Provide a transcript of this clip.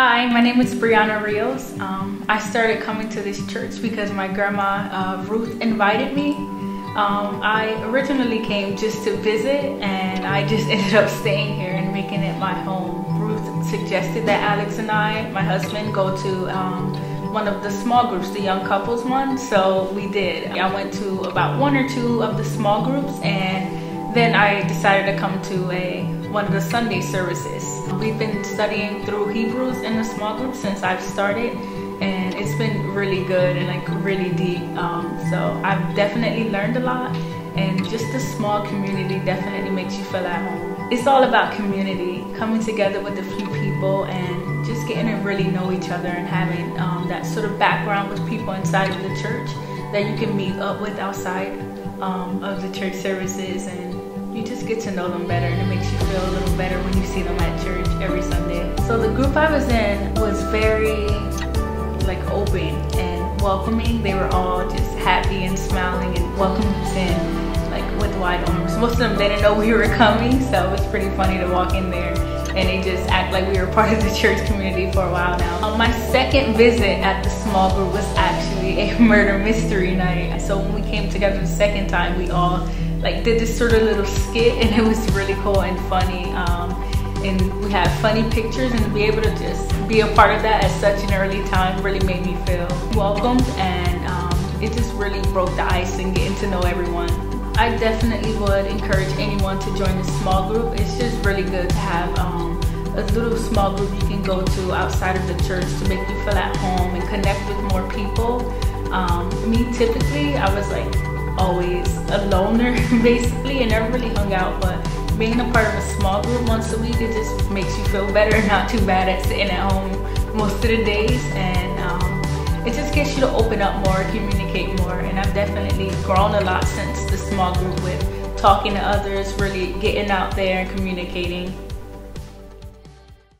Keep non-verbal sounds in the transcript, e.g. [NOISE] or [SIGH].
Hi, my name is Breonna Rios. Um, I started coming to this church because my grandma uh, Ruth invited me. Um, I originally came just to visit and I just [LAUGHS] ended up staying here and making it my home. Ruth suggested that Alex and I, my husband, go to um, one of the small groups, the young couples one, so we did. I went to about one or two of the small groups and then I decided to come to a one of the Sunday services. We've been studying through Hebrews in a small group since I've started and it's been really good and like really deep. Um, so I've definitely learned a lot and just a small community definitely makes you feel at home. It's all about community, coming together with a few people and just getting to really know each other and having um, that sort of background with people inside of the church that you can meet up with outside um, of the church services and you just get to know them better and it makes you feel a little better when you see them at church every Sunday. So the group I was in was very like open and welcoming. They were all just happy and smiling and welcoming us in like with wide arms. Most of them didn't know we were coming, so it was pretty funny to walk in there and they just act like we were part of the church community for a while now. On my second visit at the small group was actually a [LAUGHS] murder mystery night. So when we came together the second time, we all like did this sort of little skit and it was really cool and funny. Um, and we had funny pictures and to be able to just be a part of that at such an early time really made me feel welcomed and um, it just really broke the ice and getting to know everyone. I definitely would encourage anyone to join a small group. It's just really good to have um, a little small group you can go to outside of the church to make you feel at home and connect with more people. Um, me typically, I was like always a loner [LAUGHS] basically and never really hung out but being a part of a small group once a week it just makes you feel better not too bad at sitting at home most of the days and um, it just gets you to open up more communicate more and I've definitely grown a lot since the small group with talking to others really getting out there and communicating